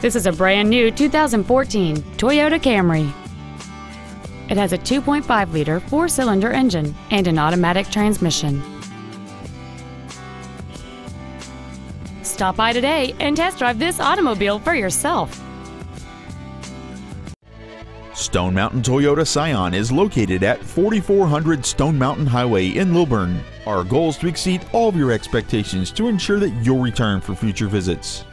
This is a brand new 2014 Toyota Camry. It has a 2.5 liter four cylinder engine and an automatic transmission. Stop by today and test drive this automobile for yourself. Stone Mountain Toyota Scion is located at 4400 Stone Mountain Highway in Lilburn. Our goal is to exceed all of your expectations to ensure that you'll return for future visits.